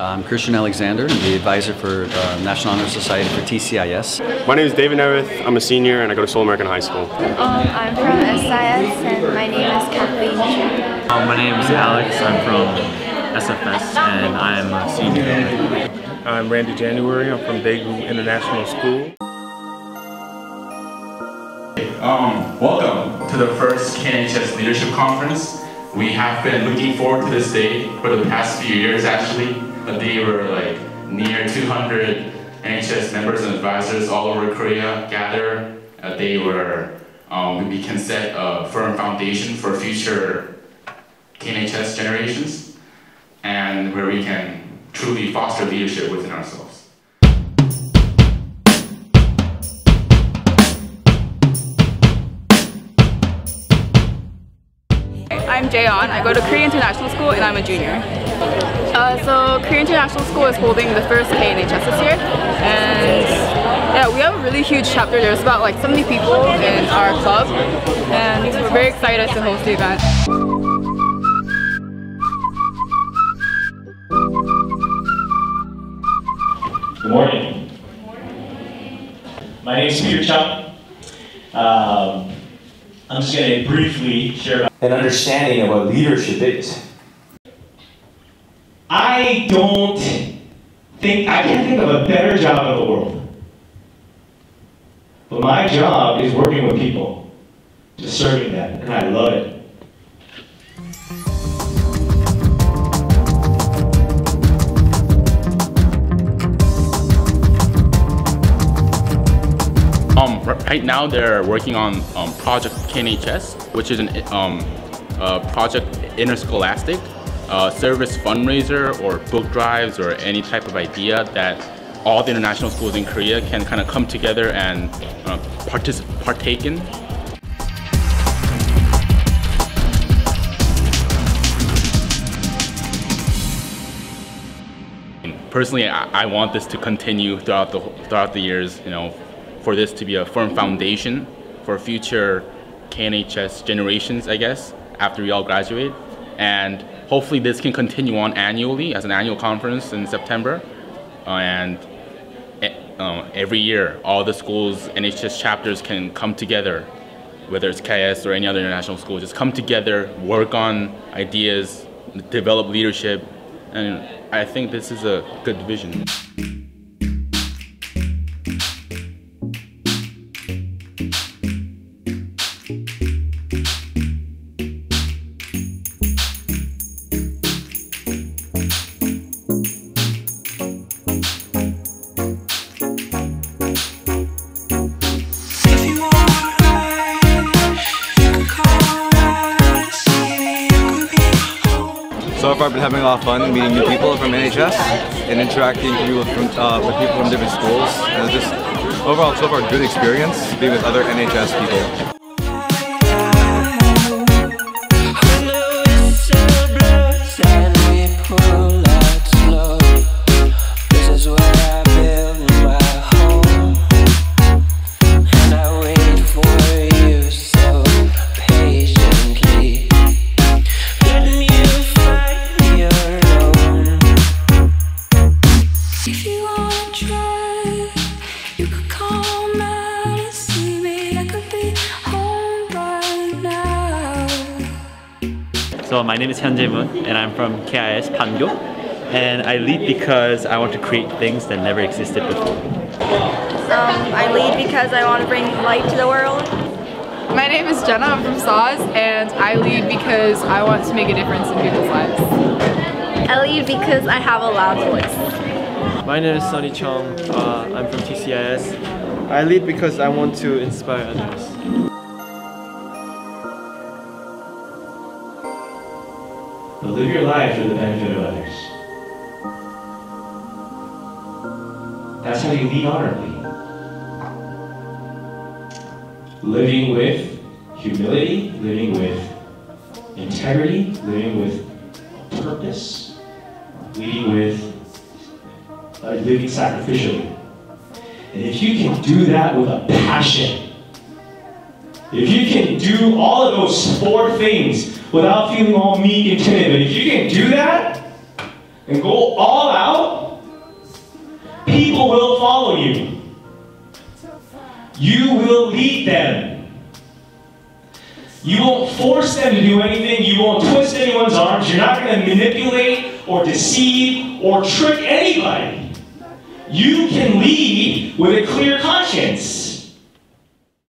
I'm Christian Alexander, the advisor for uh, National Honor Society for TCIS. My name is David Nerith. I'm a senior and I go to Seoul American High School. Um, I'm from SIS and my name is Kathleen Chu. Um, my name is Alex. I'm from SFS and I'm a senior. I'm Randy January. I'm from Daegu International School. Um, welcome to the first KNHS Leadership Conference. We have been looking forward to this day for the past few years actually. A day where like near 200 NHS members and advisors all over Korea gather. A day where um, we can set a firm foundation for future KNHS generations and where we can truly foster leadership within ourselves. I'm Jaeon. I go to Korea International School and I'm a junior. Uh, so Korea International School is holding the first KNHS this year and yeah, we have a really huge chapter. There's about like 70 people in our club and we're very excited to host the event. Good morning. My name is Peter Chung. Um, I'm just going to briefly share an understanding of what leadership is. I don't think, I can't think of a better job in the world. But my job is working with people, just serving them, and I love it. Um, right now they're working on um, Project KNHS, which is an um, project interscholastic uh, service fundraiser or book drives or any type of idea that all the international schools in Korea can kind of come together and uh, partake in. Personally, I, I want this to continue throughout the throughout the years. You know, for this to be a firm foundation for future KNHS generations, I guess, after we all graduate. And hopefully this can continue on annually as an annual conference in September. Uh, and uh, every year, all the schools, NHS chapters can come together, whether it's KS or any other international school, just come together, work on ideas, develop leadership. And I think this is a good vision. So far, I've been having a lot of fun meeting new people from NHS and interacting with, uh, with people from different schools. And just overall, so far, good experience being with other NHS people. So my name is Hyun Jae Moon and I'm from KIS Pangyo and I lead because I want to create things that never existed before. Um, I lead because I want to bring light to the world. My name is Jenna, I'm from SAHS and I lead because I want to make a difference in people's lives. I lead because I have a loud voice. My name is Sunny Chong, uh, I'm from TCIS. I lead because I want to inspire others. But live your life for the benefit of others. That's how you lead honorably. Living with humility, living with integrity, living with purpose, leading with uh, living sacrificially. And if you can do that with a passion, if you can do all of those four things without feeling all meek and timid, but if you can do that, and go all out, people will follow you. You will lead them. You won't force them to do anything. You won't twist anyone's arms. You're not going to manipulate or deceive or trick anybody. You can lead with a clear conscience.